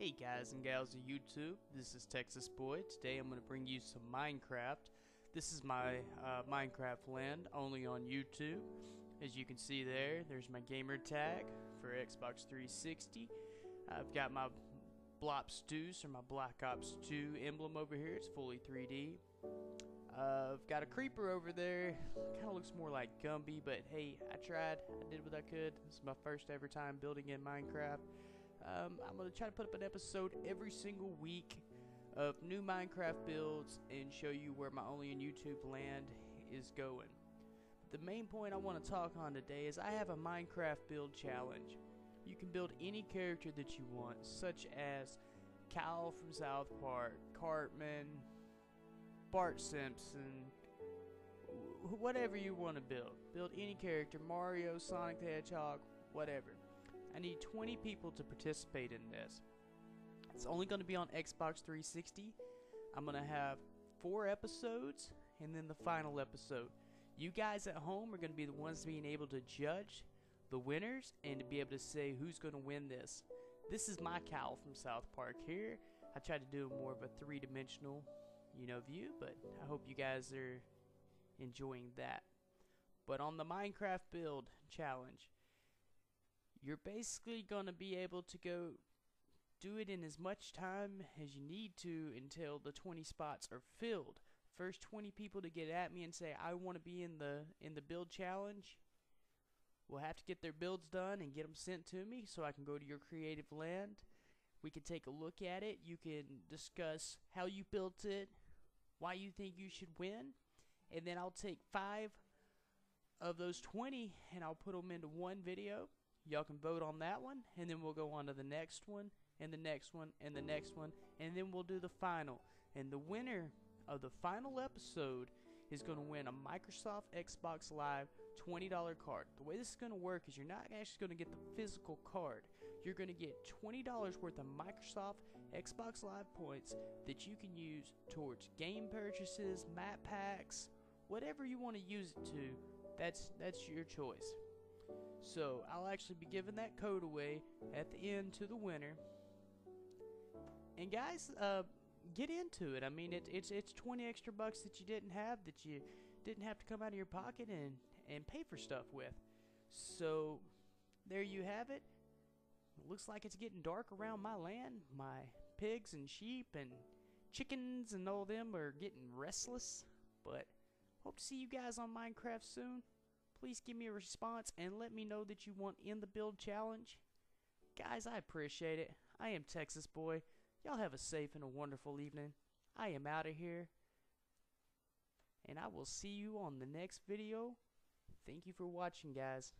Hey guys and gals of YouTube, this is Texas Boy. Today I'm going to bring you some Minecraft. This is my uh, Minecraft land, only on YouTube. As you can see there, there's my gamer tag for Xbox 360. I've got my Blops Deuce or my Black Ops 2 emblem over here. It's fully 3D. Uh, I've got a creeper over there. Kind of looks more like Gumby, but hey, I tried. I did what I could. This is my first ever time building in Minecraft. Um, I'm going to try to put up an episode every single week of new Minecraft builds and show you where my only in YouTube land is going. The main point I want to talk on today is I have a Minecraft build challenge. You can build any character that you want, such as Kyle from South Park, Cartman, Bart Simpson, whatever you want to build. Build any character, Mario, Sonic the Hedgehog, whatever. I need 20 people to participate in this. It's only going to be on Xbox 360. I'm going to have four episodes and then the final episode. You guys at home are going to be the ones being able to judge the winners and to be able to say who's going to win this. This is my Kyle from South Park here. I tried to do more of a three-dimensional, you know, view, but I hope you guys are enjoying that. But on the Minecraft build challenge, you're basically going to be able to go do it in as much time as you need to until the 20 spots are filled. First 20 people to get at me and say I want to be in the in the build challenge will have to get their builds done and get them sent to me so I can go to your creative land. We can take a look at it. You can discuss how you built it, why you think you should win, and then I'll take 5 of those 20 and I'll put them into one video Y'all can vote on that one, and then we'll go on to the next one, and the next one, and the next one, and then we'll do the final. And the winner of the final episode is going to win a Microsoft Xbox Live $20 card. The way this is going to work is you're not actually going to get the physical card. You're going to get $20 worth of Microsoft Xbox Live points that you can use towards game purchases, map packs, whatever you want to use it to. That's that's your choice. So I'll actually be giving that code away at the end to the winner. And guys, uh, get into it. I mean, it, it's it's 20 extra bucks that you didn't have that you didn't have to come out of your pocket and and pay for stuff with. So there you have it. Looks like it's getting dark around my land. My pigs and sheep and chickens and all them are getting restless. But hope to see you guys on Minecraft soon please give me a response and let me know that you want in the build challenge. Guys, I appreciate it. I am Texas Boy. Y'all have a safe and a wonderful evening. I am out of here. And I will see you on the next video. Thank you for watching, guys.